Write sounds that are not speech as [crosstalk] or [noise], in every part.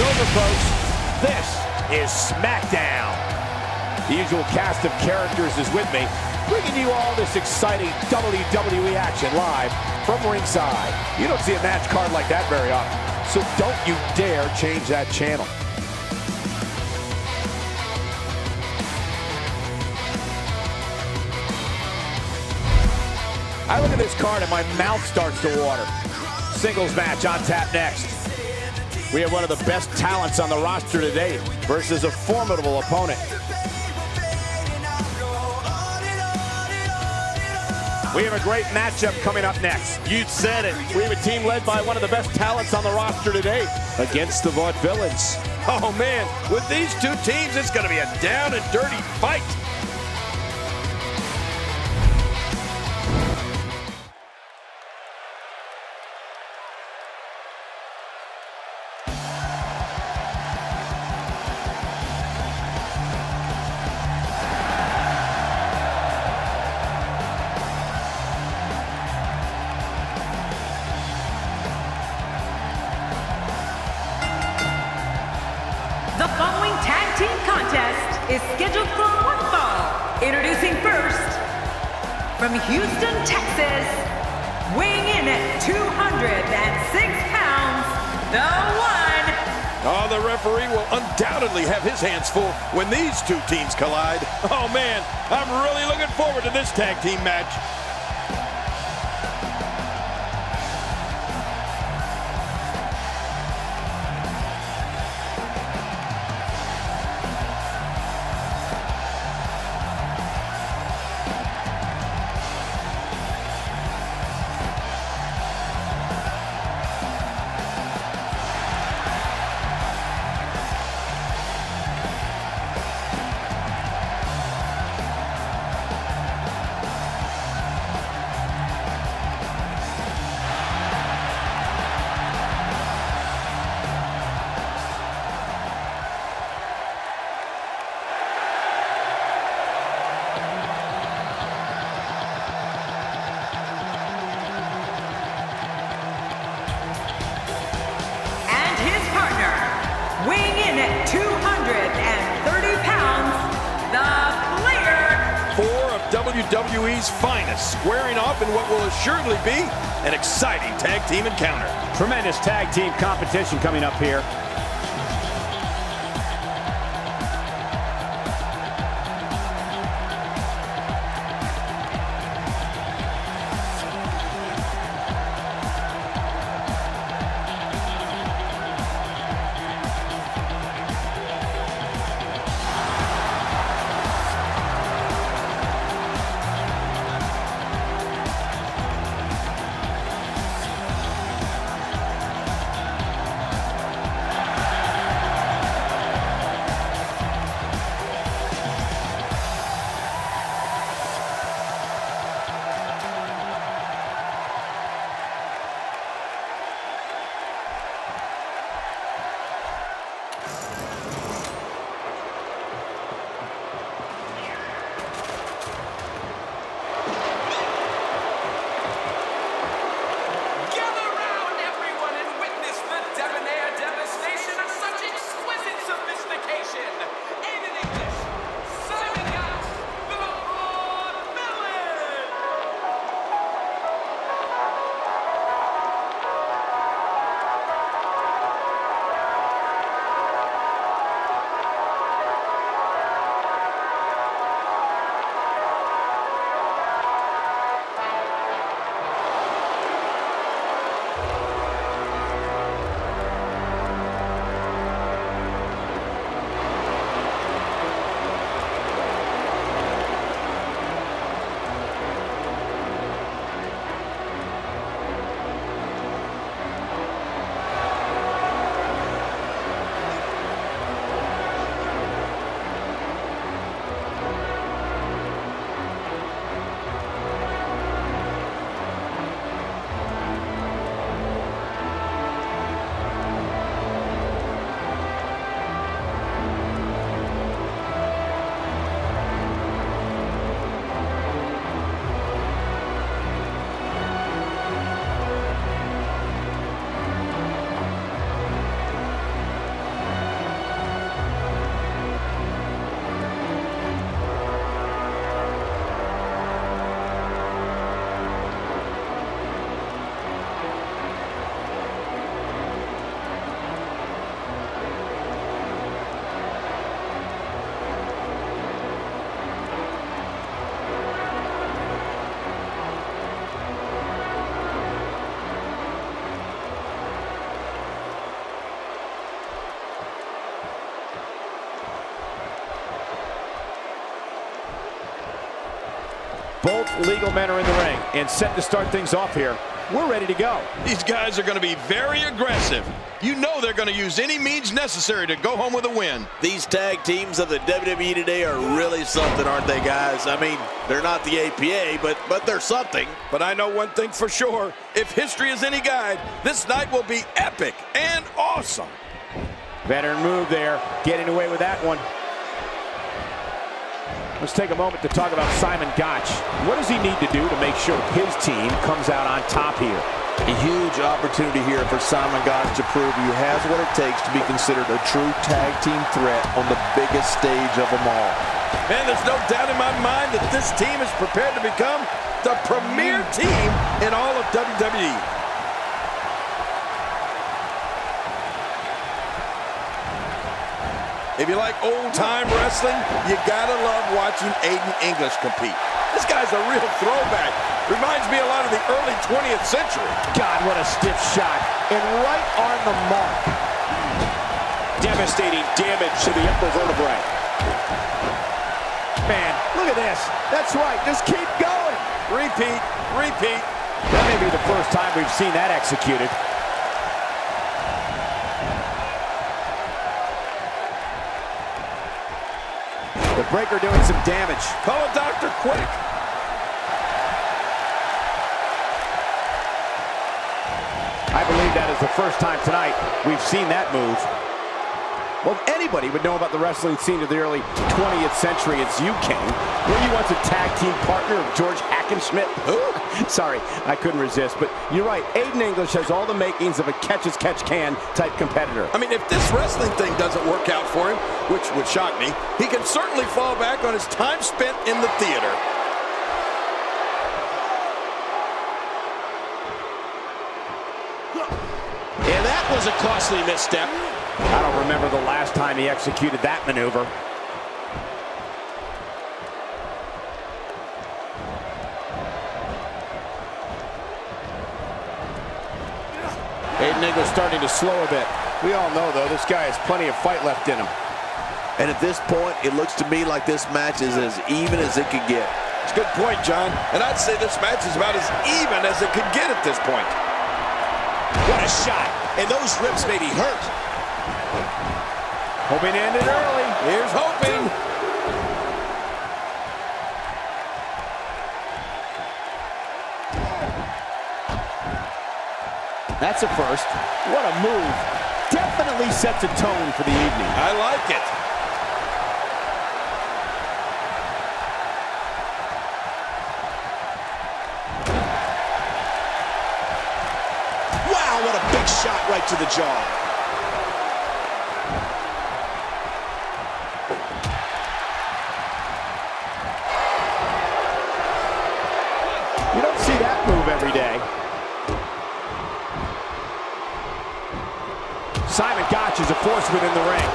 over, folks. This is SmackDown. The usual cast of characters is with me, bringing you all this exciting WWE action live from ringside. You don't see a match card like that very often, so don't you dare change that channel. I look at this card and my mouth starts to water. Singles match on tap next. We have one of the best talents on the roster today versus a formidable opponent. We have a great matchup coming up next. You said it. We have a team led by one of the best talents on the roster today against the Vaudevillains. Oh, man. With these two teams, it's going to be a down and dirty fight. Following tag team contest is scheduled for one fall. Introducing first, from Houston, Texas, weighing in at 206 pounds, the one, Oh, the referee will undoubtedly have his hands full when these two teams collide. Oh, man, I'm really looking forward to this tag team match. Finest squaring off in what will assuredly be an exciting tag team encounter. Tremendous tag team competition coming up here. Both legal men are in the ring and set to start things off here. We're ready to go. These guys are going to be very aggressive. You know they're going to use any means necessary to go home with a win. These tag teams of the WWE today are really something, aren't they, guys? I mean, they're not the APA, but but they're something. But I know one thing for sure. If history is any guide, this night will be epic and awesome. Veteran move there, getting away with that one. Let's take a moment to talk about Simon Gotch. What does he need to do to make sure his team comes out on top here? A huge opportunity here for Simon Gotch to prove he has what it takes to be considered a true tag team threat on the biggest stage of them all. Man, there's no doubt in my mind that this team is prepared to become the premier team in all of WWE. If you like old-time wrestling, you gotta love watching Aiden English compete. This guy's a real throwback. Reminds me a lot of the early 20th century. God, what a stiff shot. And right on the mark. Devastating damage to the upper vertebrae. Man, look at this. That's right. Just keep going. Repeat, repeat. That may be the first time we've seen that executed. Breaker doing some damage. Call a doctor quick. I believe that is the first time tonight we've seen that move. Well, anybody would know about the wrestling scene of the early 20th century, it's you, King. Were you once a tag team partner of George Hackenschmidt? [laughs] Sorry, I couldn't resist, but you're right. Aiden English has all the makings of a catch-as-catch-can type competitor. I mean, if this wrestling thing doesn't work out for him, which would shock me, he can certainly fall back on his time spent in the theater. And that was a costly misstep. I don't remember the last time he executed that maneuver. Aiden English starting to slow a bit. We all know, though, this guy has plenty of fight left in him. And at this point, it looks to me like this match is as even as it could get. It's a good point, John. And I'd say this match is about as even as it could get at this point. What a shot. And those ribs may be hurt. Hoping to end it early. Here's hoping. That's a first. What a move. Definitely sets a tone for the evening. I like it. Wow, what a big shot right to the jaw. Force within the ring.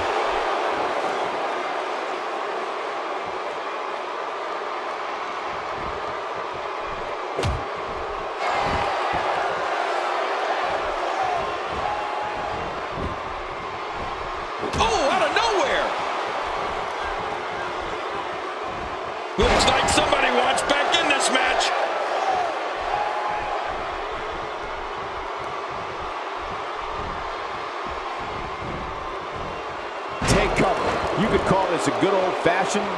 Oh, out of nowhere. Looks like somebody wants back in this match. Take cover. You could call this a good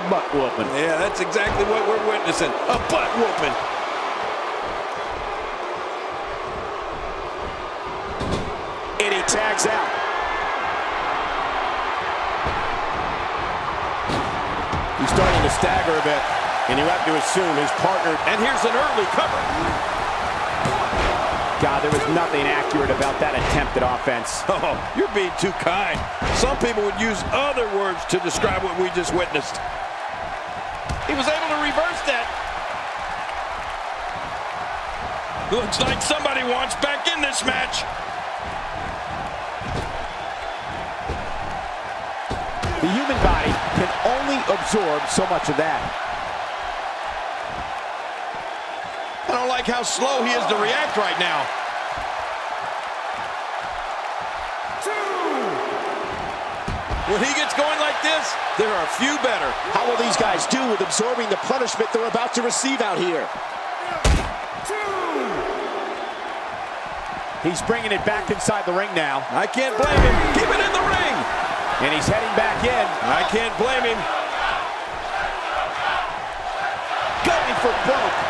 butt whooping. Yeah, that's exactly what we're witnessing. A butt whooping. And he tags out. He's starting to stagger a bit, and you have to assume his partner... And here's an early cover. God, there was nothing accurate about that attempt at offense. [laughs] Oh, you're being too kind. Some people would use other words to describe what we just witnessed. He was able to reverse that. Looks like somebody wants back in this match. The human body can only absorb so much of that. Don't like how slow he is to react right now. When he gets going like this, there are a few better. How will these guys do with absorbing the punishment they're about to receive out here? He's bringing it back inside the ring now. I can't blame him. Keep it in the ring. And he's heading back in. I can't blame him. Going for broke.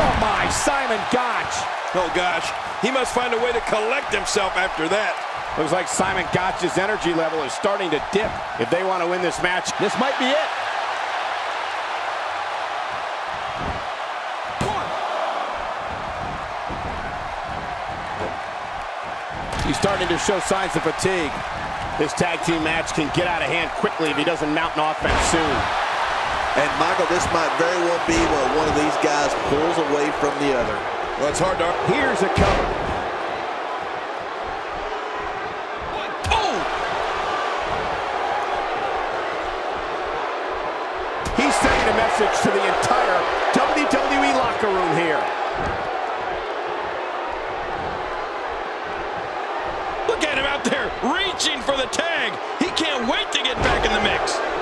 Oh my, Simon Gotch. Oh gosh, he must find a way to collect himself after that. Looks like Simon Gotch's energy level is starting to dip. If they want to win this match, this might be it. He's starting to show signs of fatigue. This tag team match can get out of hand quickly if he doesn't mount an offense soon. And Michael, this might very well be where one of these guys pulls away from the other. Well, it's hard to... Here's a cover. Oh! He's sending a message to the entire WWE locker room here. Look at him out there, reaching for the tag. He can't wait to get back in the mix.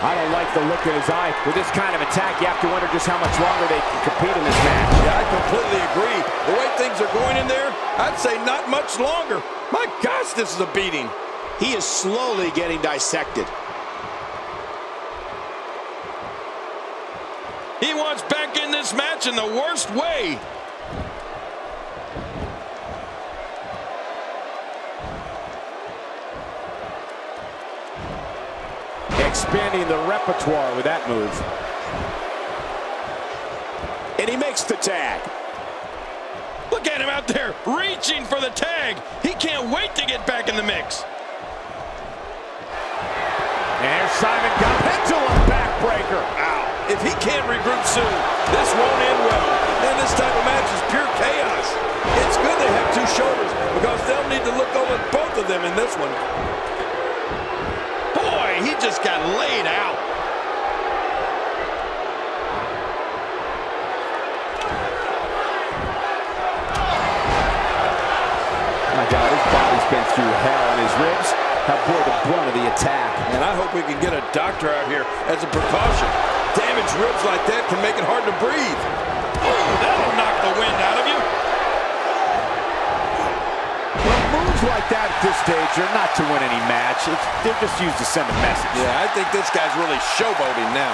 I don't like the look in his eye. With this kind of attack, you have to wonder just how much longer they can compete in this match. Yeah, I completely agree. The way things are going in there, I'd say not much longer. My gosh, this is a beating. He is slowly getting dissected. He wants back in this match in the worst way. Expanding the repertoire with that move. And he makes the tag. Look at him out there, reaching for the tag. He can't wait to get back in the mix. And Simon Gotch pendulum backbreaker. Ow. If he can't regroup soon, this won't end well. And this type of match is pure chaos. It's good they have two shoulders because they'll need to look over both of them in this one. Boy, he just got laid out. My God, his body's been through hell, and his ribs have bore the brunt of the attack. And I hope we can get a doctor out here as a precaution. Damaged ribs like that can make it hard to breathe. Oh, that'll knock the wind out of you. Moves like that at this stage are not to win any match. It's, they're just used to send a message. Yeah, I think this guy's really showboating now.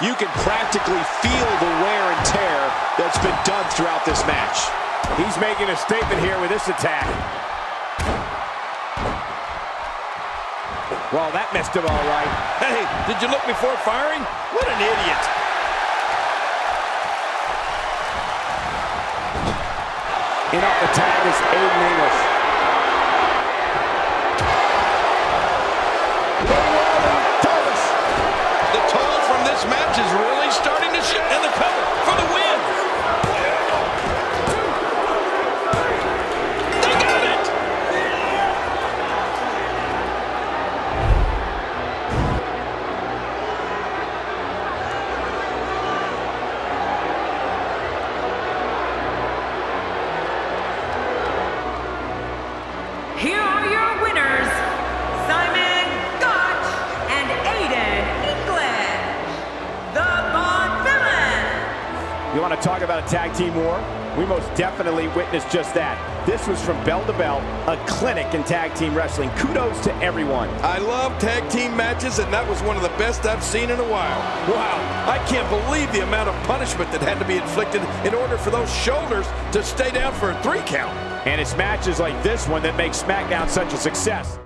You can practically feel the wear and tear that's been done throughout this match. He's making a statement here with this attack. Well, that missed him all right. Hey, did you look before firing? What an idiot. In off the tag is Aiden English. Want to talk about a tag team war? We most definitely witnessed just that. This was from bell to bell, a clinic in tag team wrestling. Kudos to everyone. I love tag team matches, and that was one of the best I've seen in a while. Wow, I can't believe the amount of punishment that had to be inflicted in order for those shoulders to stay down for a three count. And it's matches like this one that make SmackDown such a success.